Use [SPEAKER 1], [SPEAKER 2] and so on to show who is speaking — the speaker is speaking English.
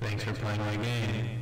[SPEAKER 1] Thanks for playing my game.